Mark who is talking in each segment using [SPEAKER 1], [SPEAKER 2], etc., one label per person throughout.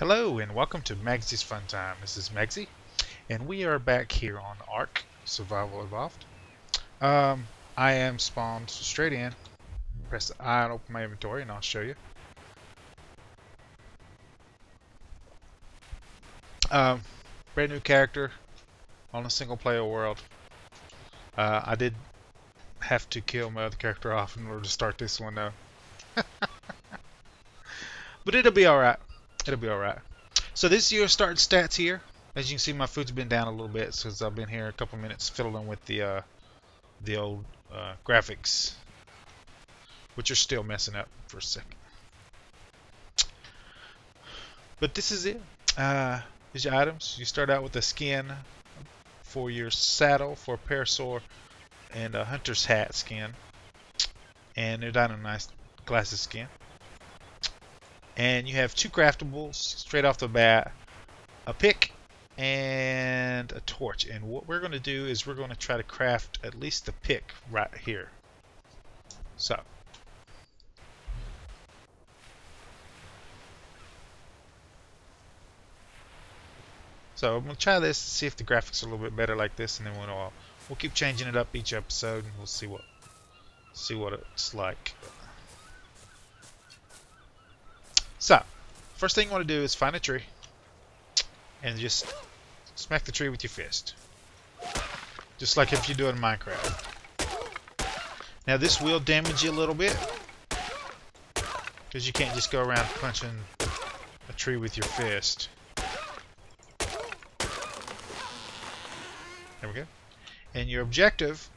[SPEAKER 1] Hello and welcome to Magzie's Fun Time. This is Magsy, and we are back here on Ark Survival Evolved. Um, I am spawned straight in. Press I and open my inventory, and I'll show you. Um, brand new character on a single player world. Uh, I did have to kill my other character off in order to start this one though. but it'll be alright. It'll be alright. So this is your starting stats here. As you can see, my food's been down a little bit since I've been here a couple minutes fiddling with the uh, the old uh, graphics, which are still messing up for a second. But this is it. Uh, these your items. You start out with a skin for your saddle for a parasaur and a hunter's hat skin, and they're done a nice glasses skin and you have two craftables straight off the bat a pick and a torch. And what we're going to do is we're going to try to craft at least the pick right here. So. So I'm going to try this to see if the graphics are a little bit better like this and then we'll, uh, we'll keep changing it up each episode and we'll see what see what it's like. So, first thing you want to do is find a tree and just smack the tree with your fist. Just like if you do it in Minecraft. Now this will damage you a little bit because you can't just go around punching a tree with your fist. There we go. And your objective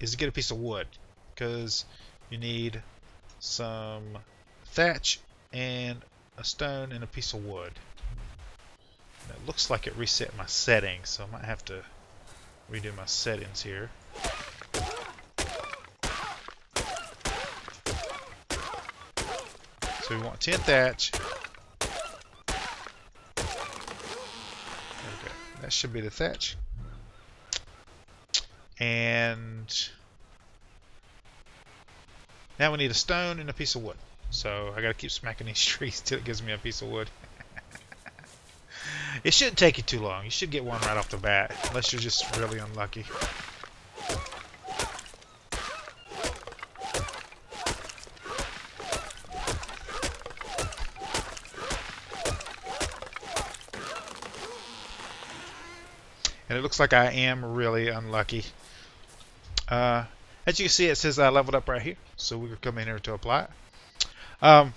[SPEAKER 1] is to get a piece of wood because you need some thatch and a stone and a piece of wood. It looks like it reset my settings, so I might have to redo my settings here. So we want 10 thatch. Okay, that should be the thatch. And now we need a stone and a piece of wood. So I gotta keep smacking these trees till it gives me a piece of wood. it shouldn't take you too long. You should get one right off the bat, unless you're just really unlucky. And it looks like I am really unlucky. Uh, as you can see, it says I leveled up right here. So we could come in here to apply it. Um,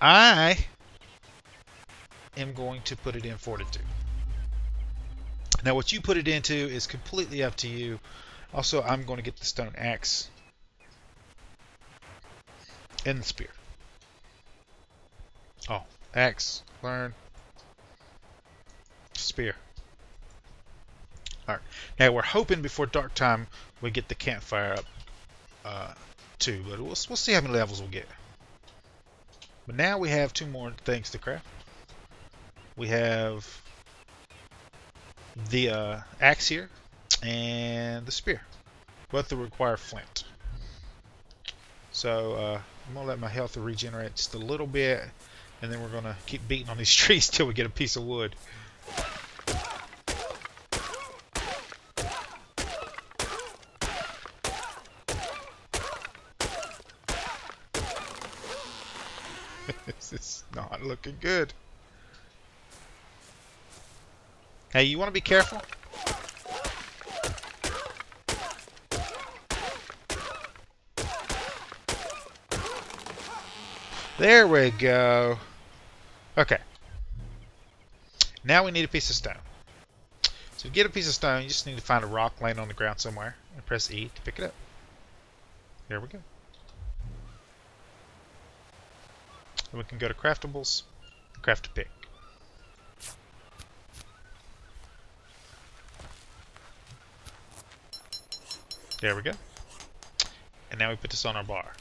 [SPEAKER 1] I am going to put it in Fortitude. Now, what you put it into is completely up to you. Also, I'm going to get the stone axe and the spear. Oh, axe, learn, spear. Alright, now we're hoping before dark time we get the campfire up uh, too, but we'll, we'll see how many levels we'll get. But now we have two more things to craft. We have the uh, axe here and the spear. Both require flint. So uh, I'm going to let my health regenerate just a little bit and then we're going to keep beating on these trees till we get a piece of wood. this is not looking good. Hey, you want to be careful? There we go. Okay. Now we need a piece of stone. So to get a piece of stone, you just need to find a rock laying on the ground somewhere and press E to pick it up. There we go. Then we can go to craftables, craft a pick. There we go. And now we put this on our bar.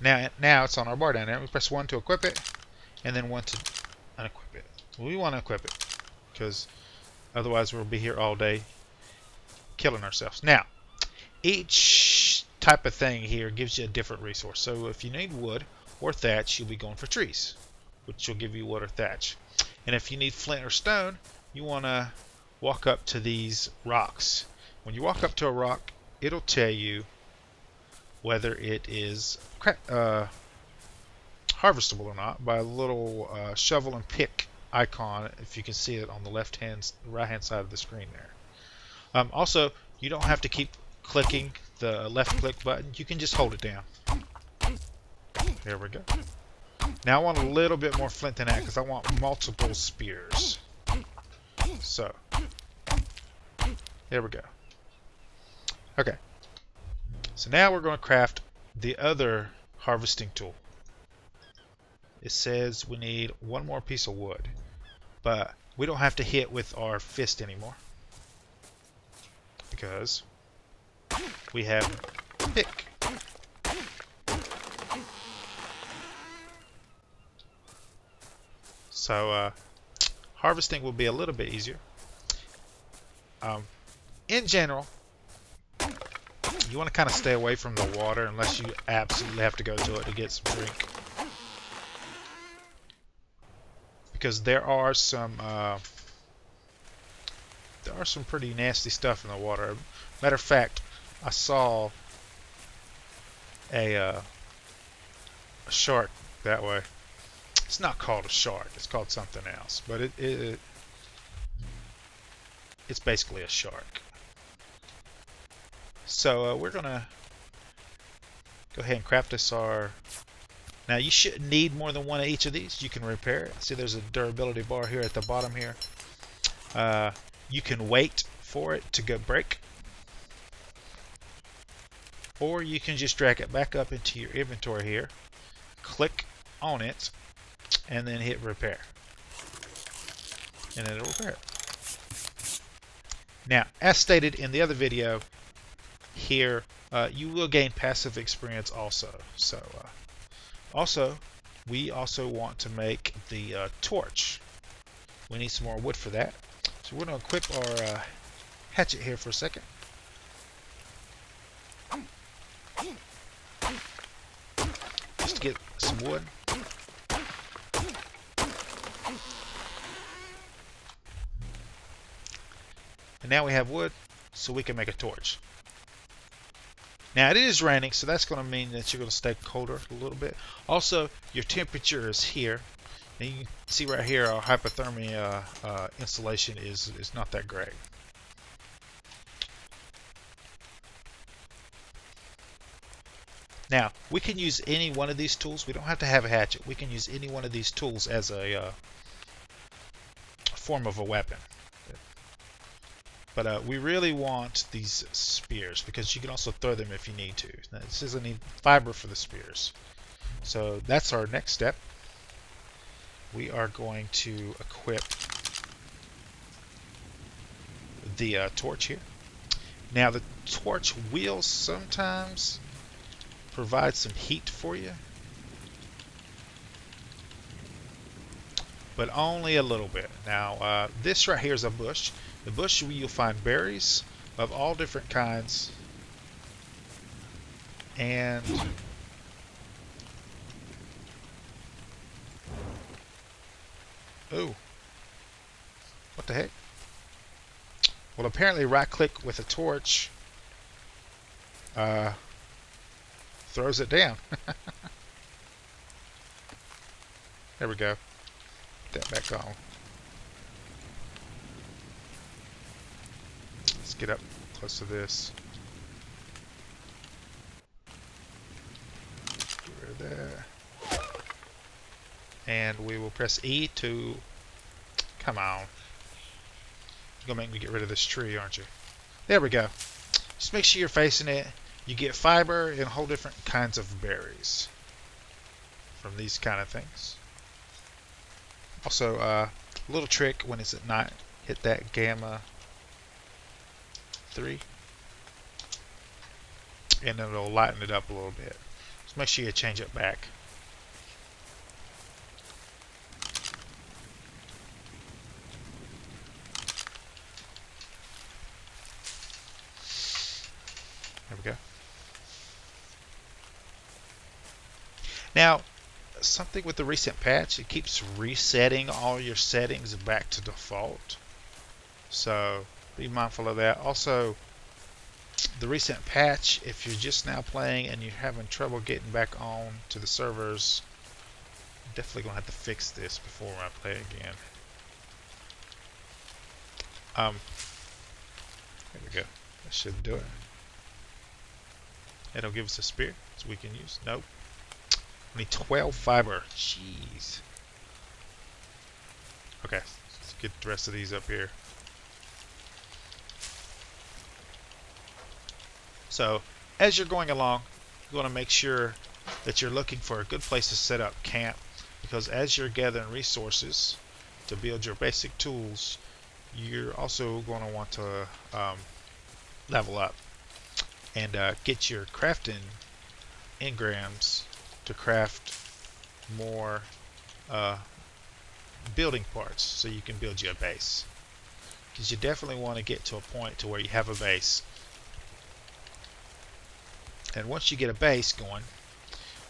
[SPEAKER 1] Now, now it's on our bar down there. We press 1 to equip it, and then 1 to unequip it. We want to equip it, because otherwise we'll be here all day killing ourselves. Now, each type of thing here gives you a different resource. So if you need wood or thatch, you'll be going for trees, which will give you wood or thatch. And if you need flint or stone, you want to walk up to these rocks. When you walk up to a rock, it'll tell you whether it is uh, harvestable or not by a little uh, shovel and pick icon if you can see it on the left hand right hand side of the screen there um, also you don't have to keep clicking the left click button you can just hold it down there we go now I want a little bit more flint than that because I want multiple spears so there we go okay so now we're going to craft the other harvesting tool it says we need one more piece of wood. But we don't have to hit with our fist anymore. Because we have pick. So uh, harvesting will be a little bit easier. Um, in general, you want to kind of stay away from the water unless you absolutely have to go to it to get some drink. because there are some uh, there are some pretty nasty stuff in the water. Matter of fact, I saw a, uh, a shark that way. It's not called a shark. It's called something else, but it, it, it it's basically a shark. So uh, we're gonna go ahead and craft us our now you shouldn't need more than one of each of these. You can repair it. See there's a durability bar here at the bottom here. Uh, you can wait for it to go break. Or you can just drag it back up into your inventory here. Click on it and then hit repair. And it'll repair it. Now, as stated in the other video, here uh, you will gain passive experience also. So uh, also, we also want to make the uh, torch. We need some more wood for that. So we're going to equip our uh, hatchet here for a second. Just to get some wood. And now we have wood, so we can make a torch. Now it is raining, so that's going to mean that you're going to stay colder a little bit. Also, your temperature is here. And you can see right here our hypothermia uh, insulation is, is not that great. Now, we can use any one of these tools. We don't have to have a hatchet. We can use any one of these tools as a uh, form of a weapon. But uh, we really want these spears because you can also throw them if you need to. Now, this is a need fiber for the spears. So that's our next step. We are going to equip the uh, torch here. Now the torch will sometimes provide some heat for you. But only a little bit. Now uh, this right here is a bush. The bush where you'll find berries of all different kinds. And Oh. What the heck? Well, apparently right click with a torch uh, throws it down. there we go. Put that back on. Let's get up close to this. Get rid of that. And we will press E to... Come on. You're going to make me get rid of this tree, aren't you? There we go. Just make sure you're facing it. You get fiber and whole different kinds of berries from these kind of things. Also, uh, a little trick when it's at night, hit that gamma three. And then it'll lighten it up a little bit. Just make sure you change it back. Now, something with the recent patch, it keeps resetting all your settings back to default. So be mindful of that. Also, the recent patch, if you're just now playing and you're having trouble getting back on to the servers, I'm definitely going to have to fix this before I play again. Um, there we go. That should do it. It'll give us a spear, so we can use. Nope. Need 12 fiber. Jeez. Okay, let's get the rest of these up here. So, as you're going along, you want to make sure that you're looking for a good place to set up camp because as you're gathering resources to build your basic tools, you're also going to want to um, level up and uh, get your crafting engrams to craft more uh, building parts so you can build your base. Because you definitely want to get to a point to where you have a base. And once you get a base going,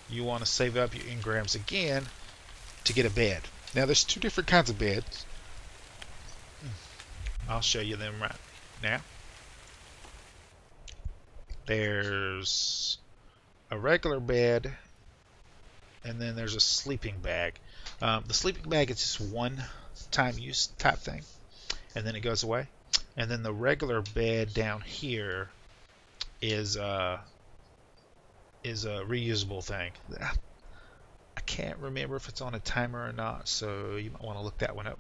[SPEAKER 1] you want to save up your engrams again to get a bed. Now there's two different kinds of beds. I'll show you them right now. There's a regular bed and then there's a sleeping bag. Um, the sleeping bag is just one time use type thing, and then it goes away. And then the regular bed down here is uh, is a reusable thing. I can't remember if it's on a timer or not, so you might want to look that one up.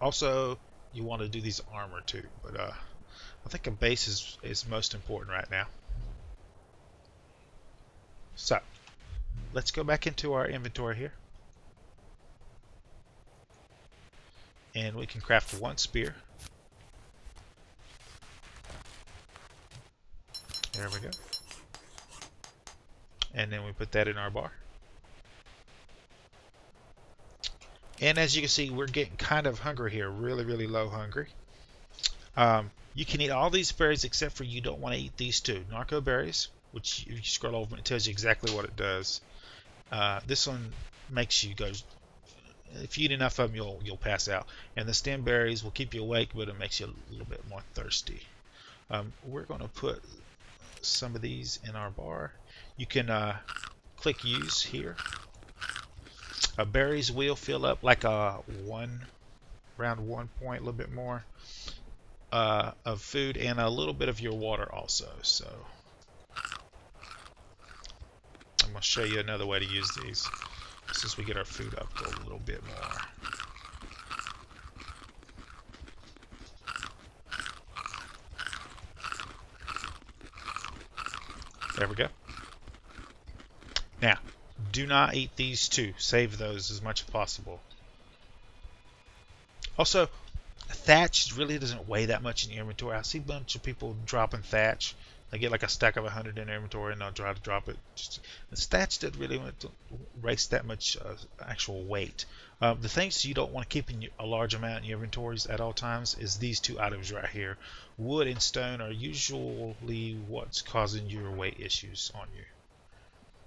[SPEAKER 1] Also, you want to do these armor too, but uh, I think a base is, is most important right now. So, let's go back into our inventory here. And we can craft one spear. There we go. And then we put that in our bar. And as you can see, we're getting kind of hungry here. Really, really low hungry. Um, you can eat all these berries except for you don't want to eat these two. Narco berries, which you scroll over it tells you exactly what it does. Uh, this one makes you go. If you eat enough of them, you'll you'll pass out. And the stem berries will keep you awake, but it makes you a little bit more thirsty. Um, we're going to put some of these in our bar. You can uh, click use here. Uh, berries will fill up like a one, around one point, a little bit more uh, of food and a little bit of your water also. So I'm going to show you another way to use these since we get our food up a little bit more. There we go. Now, do not eat these two. Save those as much as possible. Also, thatch really doesn't weigh that much in your inventory. I see a bunch of people dropping thatch they get like a stack of 100 in inventory and I'll try to drop it. Just, the stats don't really race that much uh, actual weight. Uh, the things you don't want to keep in a large amount in your inventories at all times is these two items right here. Wood and stone are usually what's causing your weight issues on you.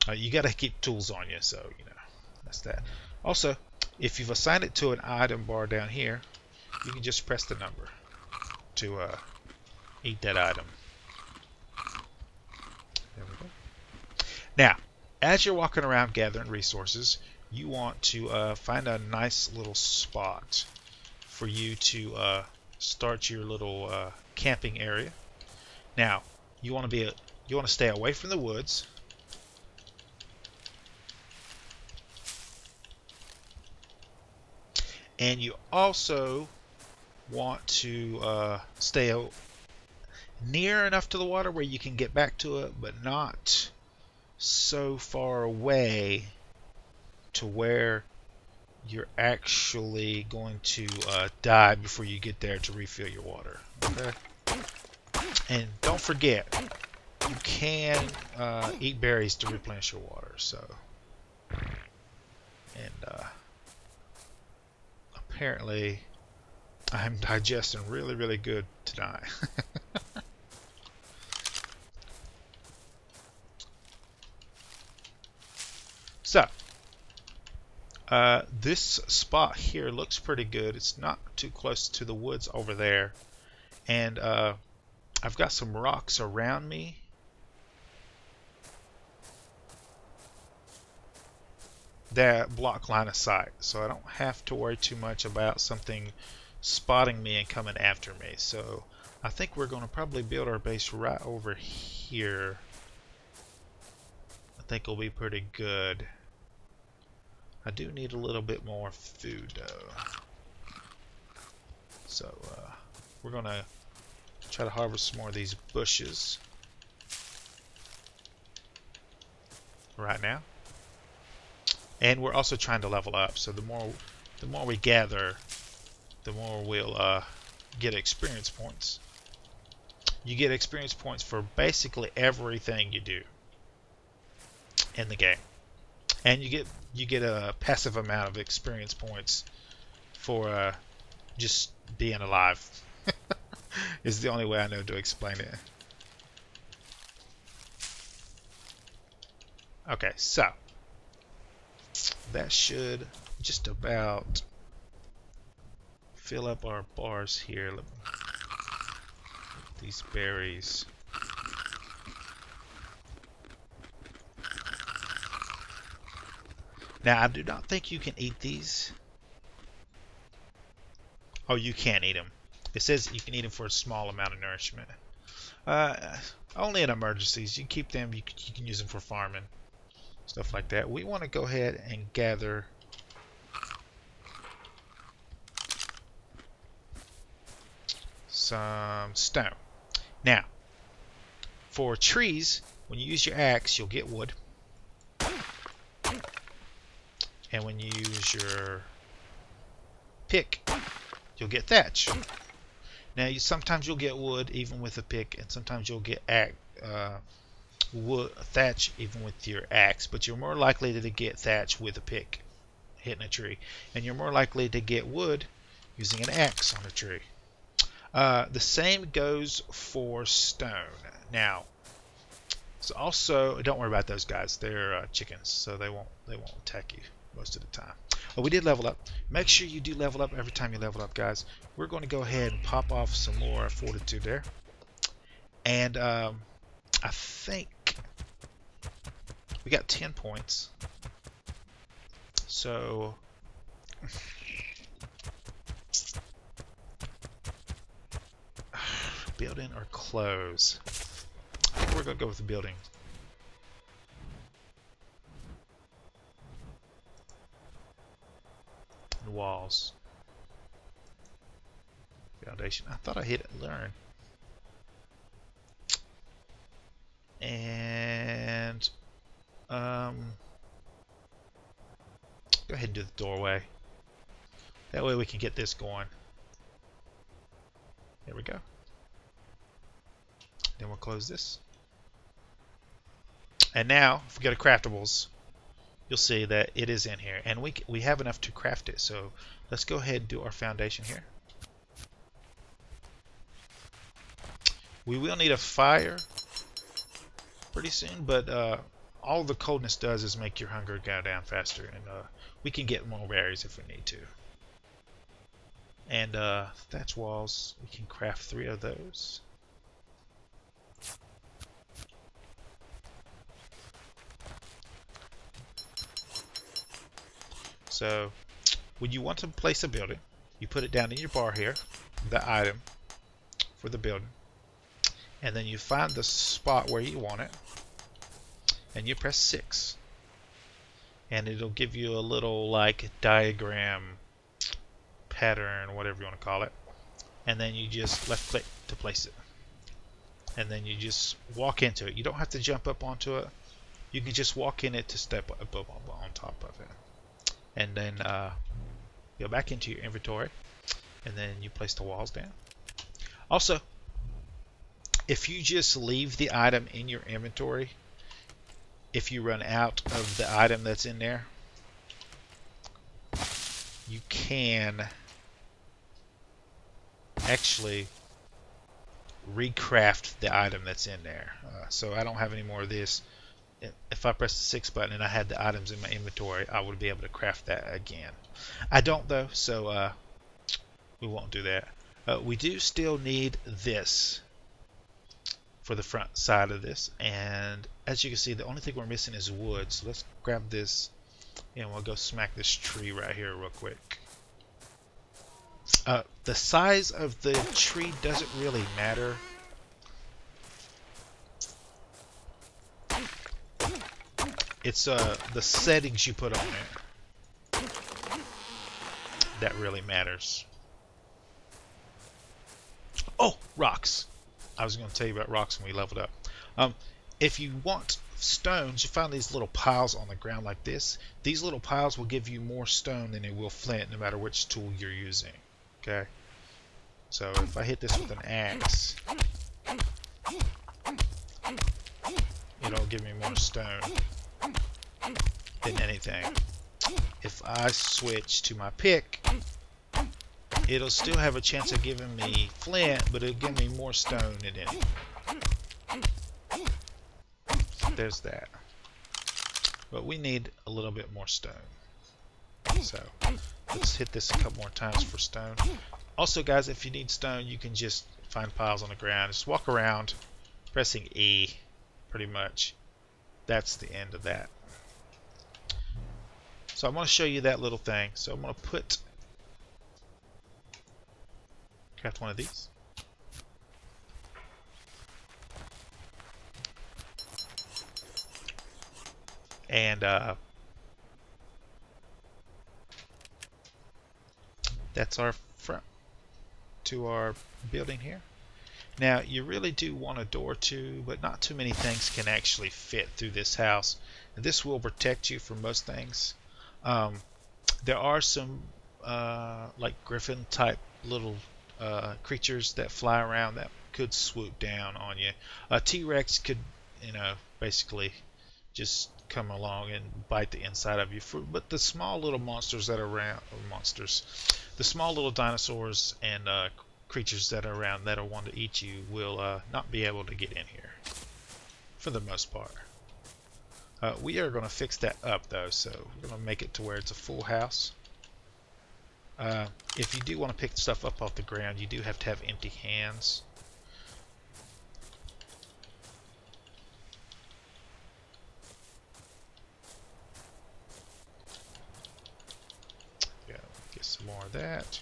[SPEAKER 1] Uh, you got to keep tools on you, so you know that's that. Also, if you've assigned it to an item bar down here, you can just press the number to uh, eat that item. Now, as you're walking around gathering resources, you want to uh, find a nice little spot for you to uh, start your little uh, camping area. Now, you want to be a, you want to stay away from the woods. And you also want to uh, stay near enough to the water where you can get back to it, but not so far away to where you're actually going to uh, die before you get there to refill your water. Okay? And don't forget, you can uh, eat berries to replenish your water. So, and uh, apparently, I'm digesting really, really good tonight. So, uh, this spot here looks pretty good. It's not too close to the woods over there. And uh, I've got some rocks around me. That block line of sight. So I don't have to worry too much about something spotting me and coming after me. So I think we're going to probably build our base right over here. Think it'll be pretty good. I do need a little bit more food though. So uh, we're to try to harvest some more of these bushes right now. And we're also trying to level up. So the more the more we gather, the more we'll uh, get experience points. You get experience points for basically everything you do in the game and you get you get a passive amount of experience points for uh, just being alive. is the only way I know to explain it. Okay, so that should just about fill up our bars here. These berries. Now, I do not think you can eat these. Oh, you can't eat them. It says you can eat them for a small amount of nourishment. Uh, only in emergencies. You can keep them. You can, you can use them for farming. Stuff like that. We want to go ahead and gather some stone. Now, for trees, when you use your axe, you'll get wood. And when you use your pick, you'll get thatch. Now, you, sometimes you'll get wood even with a pick, and sometimes you'll get uh, wood thatch even with your axe. But you're more likely to get thatch with a pick hitting a tree, and you're more likely to get wood using an axe on a tree. Uh, the same goes for stone. Now, so also don't worry about those guys. They're uh, chickens, so they won't they won't attack you most of the time. We did level up. Make sure you do level up every time you level up, guys. We're going to go ahead and pop off some more fortitude there. And um, I think we got 10 points. So... building or close? we're going to go with the building. Walls. Foundation. I thought I hit learn. And um, go ahead and do the doorway. That way we can get this going. There we go. Then we'll close this. And now, if we go to craftables, you'll see that it is in here. And we, we have enough to craft it so let's go ahead and do our foundation here. We will need a fire pretty soon but uh, all the coldness does is make your hunger go down faster and uh, we can get more berries if we need to. And uh, thatch walls. We can craft three of those So when you want to place a building, you put it down in your bar here, the item for the building, and then you find the spot where you want it, and you press 6. And it'll give you a little like diagram pattern, whatever you want to call it. And then you just left click to place it. And then you just walk into it. You don't have to jump up onto it. You can just walk in it to step up on top of it and then uh, go back into your inventory and then you place the walls down. Also, if you just leave the item in your inventory, if you run out of the item that's in there, you can actually recraft the item that's in there. Uh, so I don't have any more of this. If I press the 6 button and I had the items in my inventory, I would be able to craft that again. I don't though, so uh, we won't do that. Uh, we do still need this for the front side of this, and as you can see, the only thing we're missing is wood. So let's grab this, and we'll go smack this tree right here real quick. Uh, the size of the tree doesn't really matter It's uh, the settings you put on it that really matters. Oh, rocks. I was going to tell you about rocks when we leveled up. Um, if you want stones, you find these little piles on the ground like this. These little piles will give you more stone than it will flint, no matter which tool you're using. Okay. So if I hit this with an axe, it'll give me more stone than anything. If I switch to my pick, it'll still have a chance of giving me flint, but it'll give me more stone than it. There's that. But we need a little bit more stone. So let's hit this a couple more times for stone. Also, guys, if you need stone, you can just find piles on the ground. Just walk around pressing E, pretty much. That's the end of that. So I'm going to show you that little thing. So I'm going to put craft one of these. And uh, that's our front to our building here. Now you really do want a door too, but not too many things can actually fit through this house. This will protect you from most things. Um, there are some uh, like griffin type little uh, creatures that fly around that could swoop down on you. A T-Rex could, you know, basically just come along and bite the inside of you. For, but the small little monsters that are around, monsters, the small little dinosaurs and uh, creatures that are around that are want to eat you will uh, not be able to get in here, for the most part. Uh, we are going to fix that up though, so we're going to make it to where it's a full house. Uh, if you do want to pick stuff up off the ground, you do have to have empty hands. Yeah, get some more of that.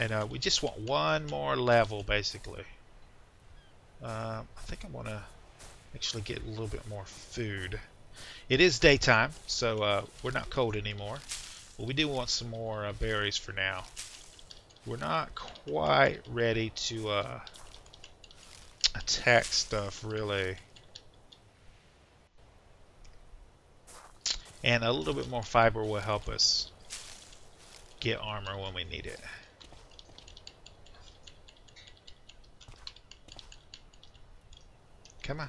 [SPEAKER 1] And uh, we just want one more level, basically. Uh, I think I'm going to actually get a little bit more food. It is daytime, so uh, we're not cold anymore. But we do want some more uh, berries for now. We're not quite ready to uh, attack stuff, really. And a little bit more fiber will help us get armor when we need it. Come on.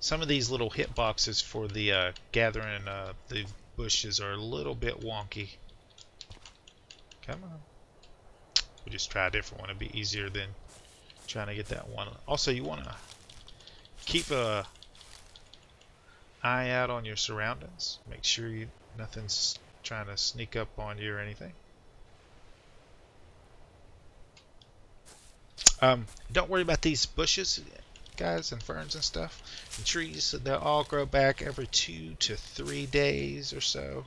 [SPEAKER 1] Some of these little hit boxes for the uh, gathering uh, the bushes are a little bit wonky. Come on. We'll just try a different one. It'll be easier than trying to get that one. Also, you want to keep a eye out on your surroundings. Make sure you nothing's trying to sneak up on you or anything. Um, don't worry about these bushes guys and ferns and stuff. And trees, they'll all grow back every two to three days or so.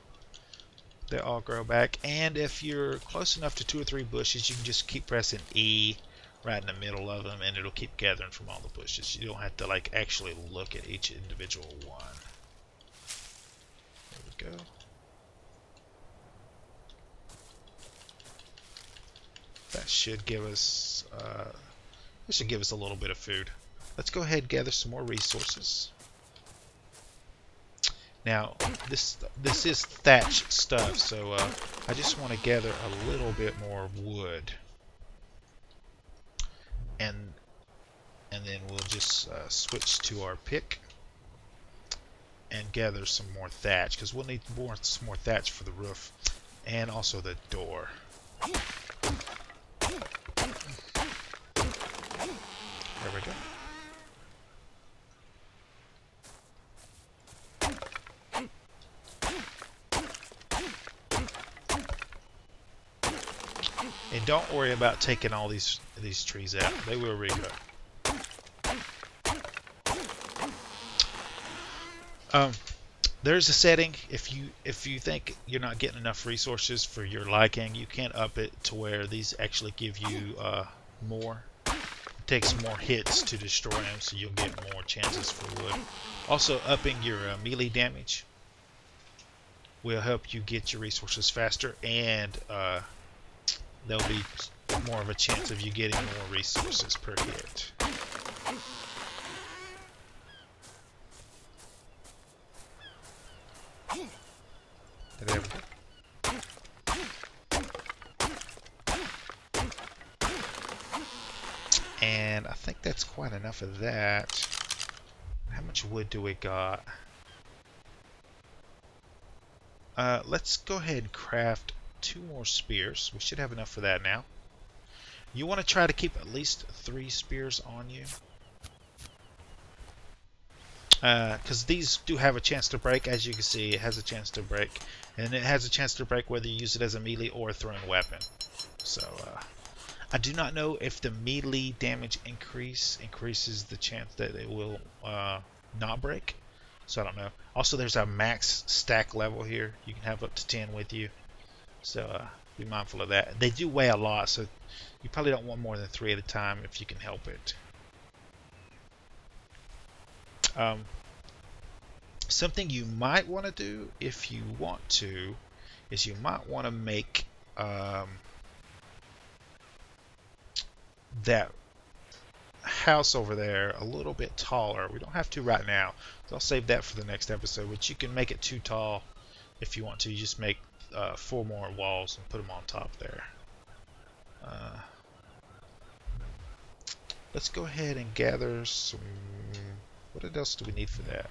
[SPEAKER 1] They all grow back. And if you're close enough to two or three bushes, you can just keep pressing E right in the middle of them and it'll keep gathering from all the bushes. You don't have to like actually look at each individual one. There we go. That should give us uh, should give us a little bit of food. Let's go ahead and gather some more resources. Now, this this is thatch stuff, so uh, I just want to gather a little bit more wood. And and then we'll just uh, switch to our pick and gather some more thatch, because we'll need more, some more thatch for the roof and also the door. There we go. Don't worry about taking all these these trees out. They will regrow. Um, there's a setting if you if you think you're not getting enough resources for your liking, you can up it to where these actually give you uh, more. It takes more hits to destroy them, so you'll get more chances for wood. Also, upping your uh, melee damage will help you get your resources faster, and uh, there'll be more of a chance of you getting more resources per hit. Ever And I think that's quite enough of that. How much wood do we got? Uh, let's go ahead and craft two more spears. We should have enough for that now. You want to try to keep at least three spears on you. Because uh, these do have a chance to break. As you can see, it has a chance to break. And it has a chance to break whether you use it as a melee or a thrown weapon. So, uh, I do not know if the melee damage increase increases the chance that it will uh, not break. So I don't know. Also, there's a max stack level here. You can have up to 10 with you. So uh, be mindful of that. They do weigh a lot, so you probably don't want more than three at a time if you can help it. Um, something you might want to do if you want to is you might want to make um, that house over there a little bit taller. We don't have to right now. So I'll save that for the next episode, but you can make it too tall if you want to. You just make uh, four more walls and put them on top there. Uh, let's go ahead and gather some... What else do we need for that?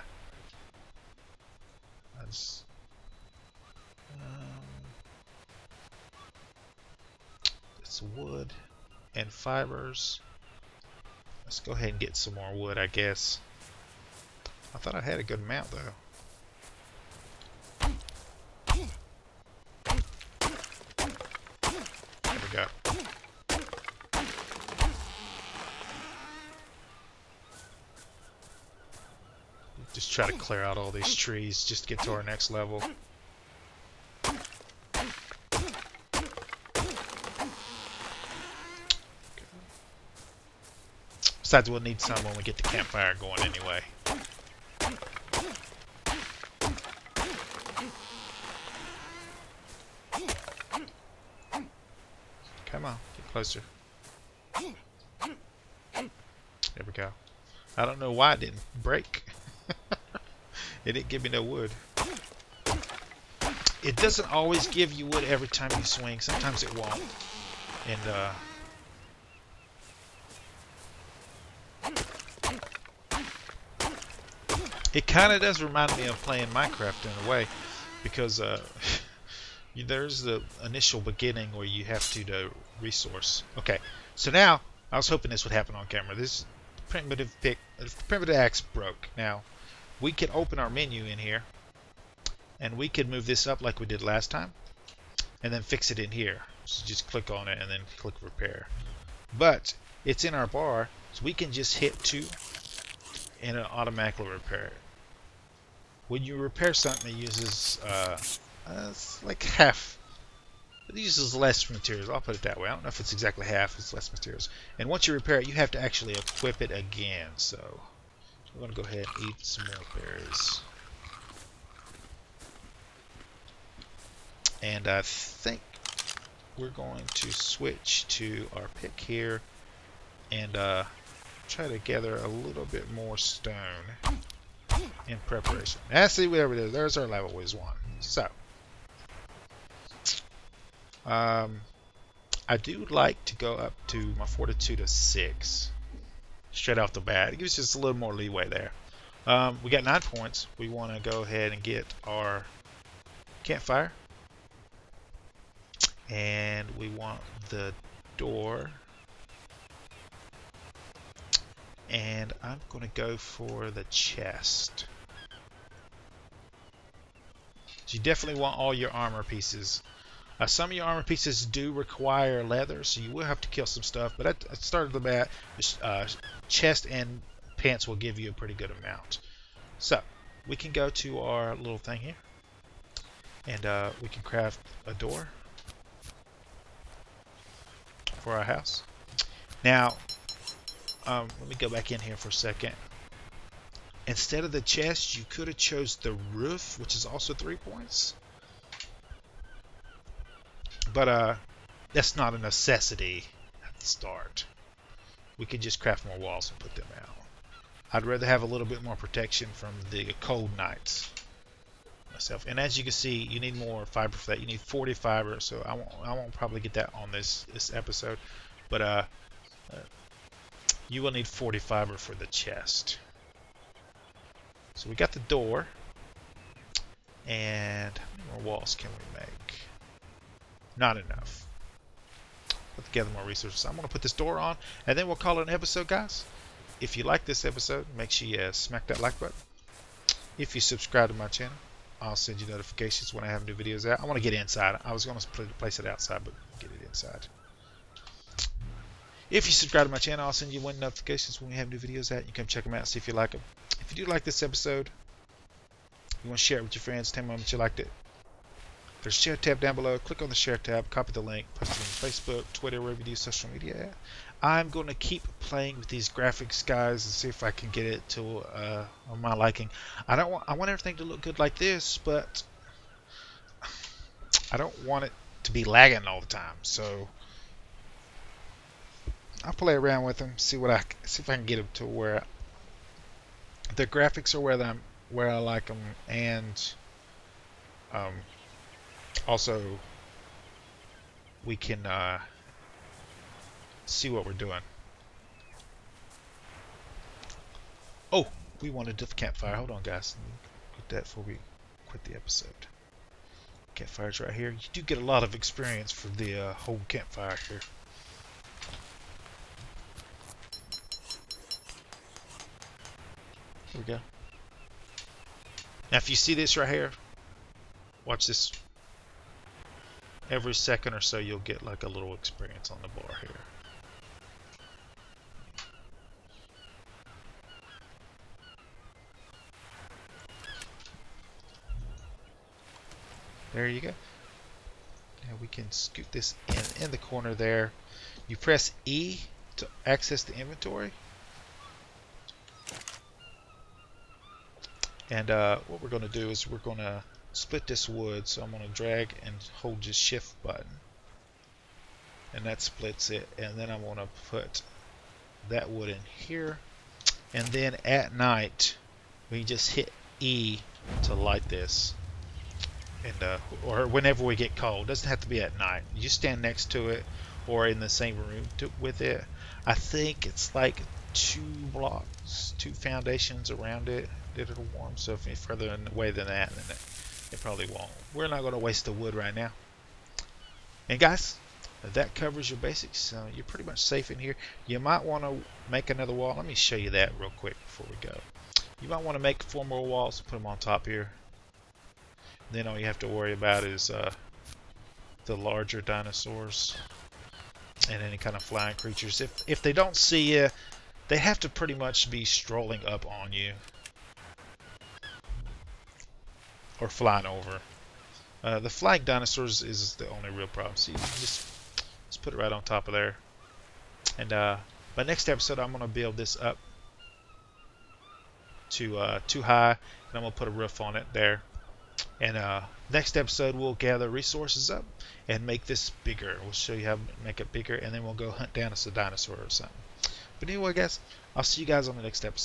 [SPEAKER 1] That's, um, it's wood and fibers. Let's go ahead and get some more wood, I guess. I thought I had a good amount, though. There we go. Just try to clear out all these trees just to get to our next level. Besides, we'll need some when we get the campfire going anyway. Come on, get closer. There we go. I don't know why it didn't break. It didn't give me no wood. It doesn't always give you wood every time you swing. Sometimes it won't. And, uh, It kind of does remind me of playing Minecraft in a way, because uh, there's the initial beginning where you have to do resource. Okay, so now I was hoping this would happen on camera. This primitive pick, primitive axe broke. Now we could open our menu in here, and we could move this up like we did last time, and then fix it in here. So just click on it and then click repair. But it's in our bar, so we can just hit two and it automatically repair it when you repair something, it uses uh, uh, like half. It uses less materials. I'll put it that way. I don't know if it's exactly half. It's less materials. And once you repair it, you have to actually equip it again. So I'm to go ahead and eat some more berries. And I think we're going to switch to our pick here and uh, try to gather a little bit more stone in preparation. Let's see whatever it is. There's our level is one. So, um, I do like to go up to my fortitude of six straight off the bat. It gives us just a little more leeway there. Um, we got nine points. We want to go ahead and get our campfire. And we want the door and I'm going to go for the chest. So you definitely want all your armor pieces. Uh, some of your armor pieces do require leather, so you will have to kill some stuff. But at, at the start of the bat, uh, chest and pants will give you a pretty good amount. So we can go to our little thing here, and uh, we can craft a door for our house. Now, um, let me go back in here for a second. Instead of the chest, you could have chose the roof, which is also three points. But uh, that's not a necessity at the start. We could just craft more walls and put them out. I'd rather have a little bit more protection from the cold nights myself. And as you can see, you need more fiber for that. You need 40 fiber, so I won't, I won't probably get that on this this episode. But uh, uh you will need 40 fiber for the chest. So we got the door. And how many more walls can we make? Not enough. Let's gather more resources. I'm going to put this door on, and then we'll call it an episode, guys. If you like this episode, make sure you uh, smack that like button. If you subscribe to my channel, I'll send you notifications when I have new videos out. I want to get inside. I was going to place it outside, but get it inside. If you subscribe to my channel, I'll send you one notifications when we have new videos out. You can come check them out, and see if you like them. If you do like this episode, you want to share it with your friends, tell them that you liked it. There's a share tab down below. Click on the share tab, copy the link, post it on Facebook, Twitter, wherever you do social media I'm going to keep playing with these graphics, guys, and see if I can get it to uh, my liking. I don't want I want everything to look good like this, but I don't want it to be lagging all the time. So I'll play around with them, see what I see if I can get them to where the graphics are where I'm where I like them, and um, also we can uh, see what we're doing. Oh, we wanted to campfire. Hold on, guys. Get that before we quit the episode. Campfire's right here. You do get a lot of experience for the uh, whole campfire here. Here we go. Now if you see this right here, watch this. Every second or so you'll get like a little experience on the bar here. There you go. Now we can scoot this in in the corner there. You press E to access the inventory. And uh, what we're going to do is we're going to split this wood. So I'm going to drag and hold the shift button. And that splits it. And then I'm going to put that wood in here. And then at night, we just hit E to light this. And uh, or whenever we get cold, doesn't have to be at night. You stand next to it or in the same room to, with it. I think it's like two blocks, two foundations around it that it'll warm. So if any further away than that, then it, it probably won't. We're not going to waste the wood right now. And guys, that covers your basics. So you're pretty much safe in here. You might want to make another wall. Let me show you that real quick before we go. You might want to make four more walls, put them on top here. Then all you have to worry about is uh, the larger dinosaurs and any kind of flying creatures. If if they don't see you, they have to pretty much be strolling up on you or flying over. Uh, the flag dinosaurs is the only real problem. You just just put it right on top of there. And uh, by next episode, I'm gonna build this up to uh, two high, and I'm gonna put a roof on it there. And uh, next episode, we'll gather resources up and make this bigger. We'll show you how to make it bigger, and then we'll go hunt down a dinosaur or something. But anyway, guys, I'll see you guys on the next episode.